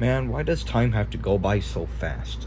Man, why does time have to go by so fast?